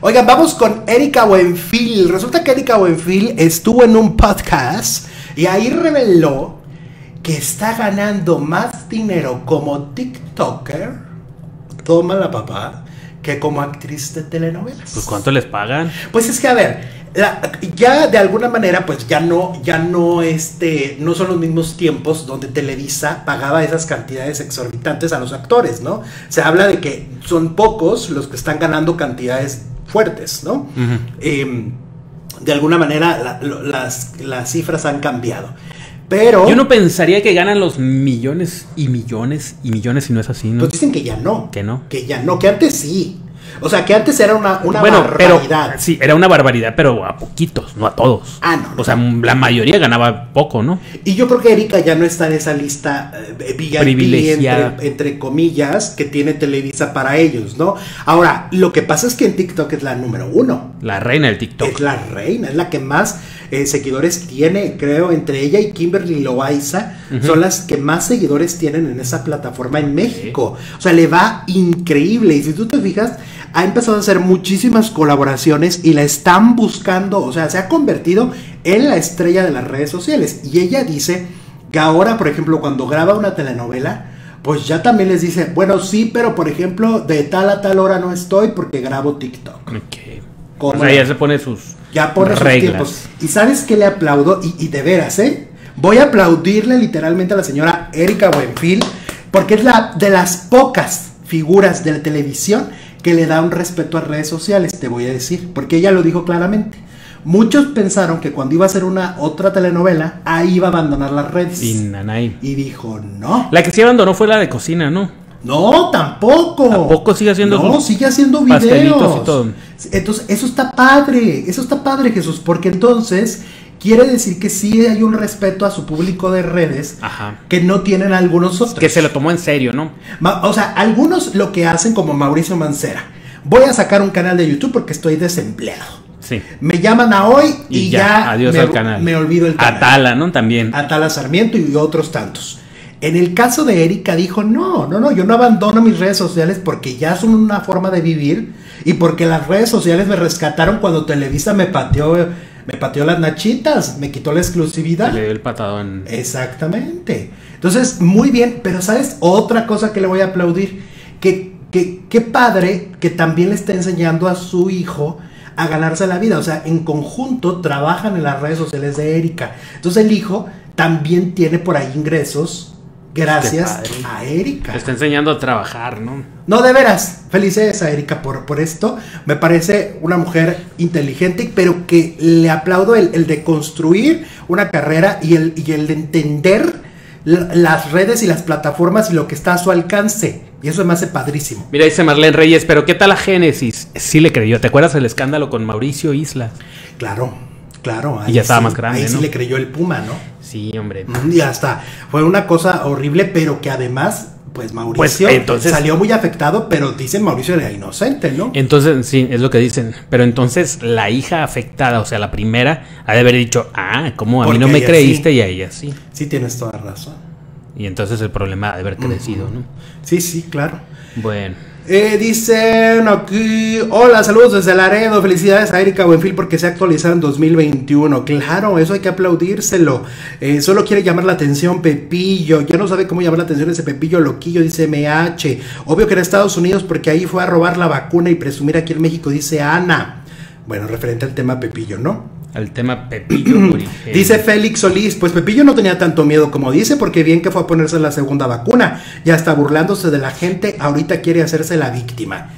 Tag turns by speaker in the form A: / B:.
A: Oigan, vamos con Erika Buenfil. Resulta que Erika Buenfil estuvo en un podcast y ahí reveló que está ganando más dinero como TikToker, toma la papá, que como actriz de telenovelas.
B: Pues ¿cuánto les pagan?
A: Pues es que a ver, la- ya de alguna manera pues ya no ya no este no son los mismos tiempos donde Televisa pagaba esas cantidades exorbitantes a los actores, ¿no? Se habla de que son pocos los que están ganando cantidades fuertes, ¿no? Eh, de alguna manera la- las, las cifras han cambiado. Pero
B: Yo no pensaría que ganan los millones y millones y millones si no es así, ¿no?
A: pues dicen que ya no.
B: Que no.
A: Que ya no, que antes sí. O sea, que antes era una, una
B: bueno, pero
A: barbaridad.
B: sí, era una barbaridad, pero a poquitos, no a todos.
A: Ah, no.
B: O sea, la mayoría ganaba poco, ¿no?
A: Y yo creo que Erika ya no está en esa lista eh,
B: Privilegiada.
A: entre, entre comillas, que tiene Televisa para ellos, ¿no? Ahora, lo que pasa es que en TikTok es la número uno.
B: La reina del TikTok.
A: Es la reina, es la que más eh, seguidores tiene, creo, entre ella y Kimberly Loaiza, son las que más seguidores tienen en esa plataforma en México. O sea, le va increíble. Y si tú te fijas, ha empezado a hacer muchísimas colaboraciones y la están buscando, o sea, se ha convertido en la estrella de las redes sociales. Y ella dice que ahora, por ejemplo, cuando graba una telenovela, pues ya también les dice, bueno, sí, pero por ejemplo, de tal a tal hora no estoy porque grabo TikTok.
B: Ok.
A: ¿Cómo
B: O sea, ya se pone sus
A: Ya pone sus
B: reglas.
A: tiempos. Y sabes que le aplaudo, y, y de veras, ¿eh? Voy a aplaudirle literalmente a la señora Erika Buenfil, porque es la de las pocas figuras de la televisión que le da un respeto a redes sociales, te voy a decir, porque ella lo dijo claramente. Muchos pensaron que cuando iba a hacer una otra telenovela, ahí iba a abandonar las redes.
B: Y nanay.
A: Y dijo, no.
B: La que sí abandonó fue la de cocina, ¿no?
A: No, tampoco.
B: ¿Tampoco sigue haciendo
A: No, sigue haciendo videos.
B: pastelitos y todo?
A: Entonces, eso está padre. Eso está padre, Jesús, porque entonces quiere decir que sí hay un respeto a su público de redes
B: Ajá.
A: que no tienen algunos otros.
B: Que se lo tomó en serio, ¿no?
A: O sea, algunos lo que hacen como Mauricio Mancera. Voy a sacar un canal de YouTube porque estoy desempleado.
B: Sí.
A: Me llaman a hoy y,
B: Y,
A: ya,
B: ya, adiós
A: me,
B: al canal.
A: me olvido el canal.
B: Atala, ¿no? También.
A: Atala Sarmiento y otros tantos. En el caso de Erika dijo, no, no, no, yo no abandono mis redes sociales porque ya son una forma de vivir y porque las redes sociales me rescataron cuando Televisa me pateó, me pateó las nachitas, me quitó la exclusividad.
B: Le dio el patadón.
A: Exactamente. Entonces, muy bien, pero ¿sabes? Otra cosa que le voy a aplaudir, que, que, qué padre que también le está enseñando a su hijo a ganarse la vida. O sea, en conjunto trabajan en las redes sociales de Erika. Entonces el hijo también tiene por ahí ingresos gracias a Erika.
B: Te está enseñando a trabajar, ¿no?
A: No, de veras, felicidades a Erika por, por esto. Me parece una mujer inteligente, pero que le aplaudo el, el de construir una carrera y el, y el de entender la- las redes y las plataformas y lo que está a su alcance. Y eso me hace padrísimo.
B: Mira, dice Marlene Reyes, pero ¿qué tal la Génesis? Sí le creyó. ¿Te acuerdas el escándalo con Mauricio Isla?
A: Claro, claro.
B: Y ya estaba más grande,
A: Ahí sí
B: ¿no?
A: le creyó el Puma, ¿no?
B: Sí, hombre.
A: Mm, Y hasta fue una cosa horrible, pero que además, pues Mauricio
B: Pues, entonces-
A: salió muy afectado, pero dicen Mauricio era inocente, ¿no?
B: Entonces, sí, es lo que dicen. Pero entonces la hija afectada, o sea, la primera, ha de haber dicho, ah, ¿cómo a mí
A: Porque
B: no me creíste
A: sí.
B: y a ella sí?
A: Sí, tienes toda razón.
B: Y entonces el problema ha de haber crecido, ¿no?
A: Sí, sí, claro.
B: Bueno.
A: Eh, dicen aquí, hola, saludos desde Laredo, felicidades a Erika Buenfil porque se ha actualizado en 2021. Claro, eso hay que aplaudírselo. Eh, solo quiere llamar la atención Pepillo, ya no sabe cómo llamar la atención ese Pepillo loquillo, dice MH. Obvio que en Estados Unidos porque ahí fue a robar la vacuna y presumir aquí en México, dice Ana. Bueno, referente al tema Pepillo, ¿no?
B: Al tema Pepillo
A: Dice Félix Solís, pues Pepillo no tenía tanto miedo como dice, porque bien que fue a ponerse la segunda vacuna, ya está burlándose de la gente, ahorita quiere hacerse la víctima.